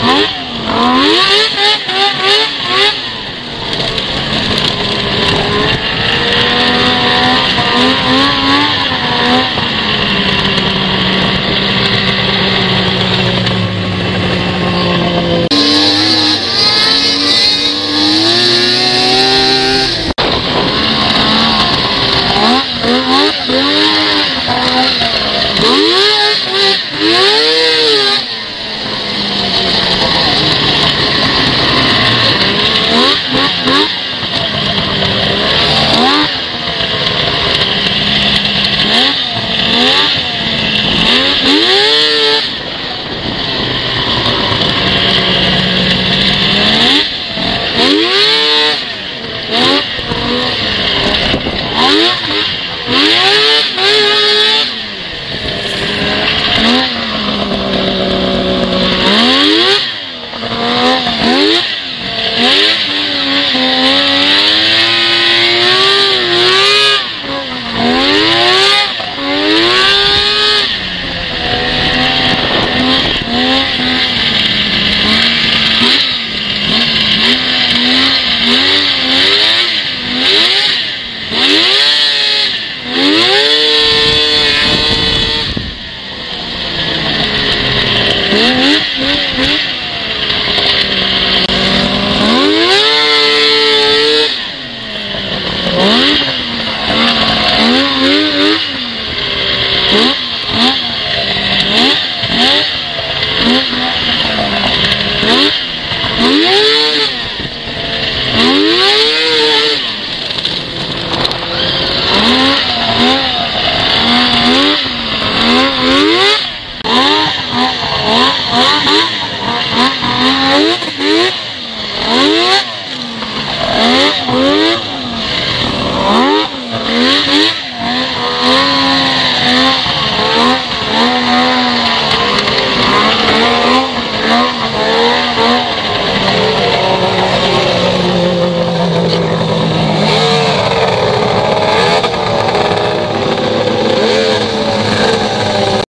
Hả?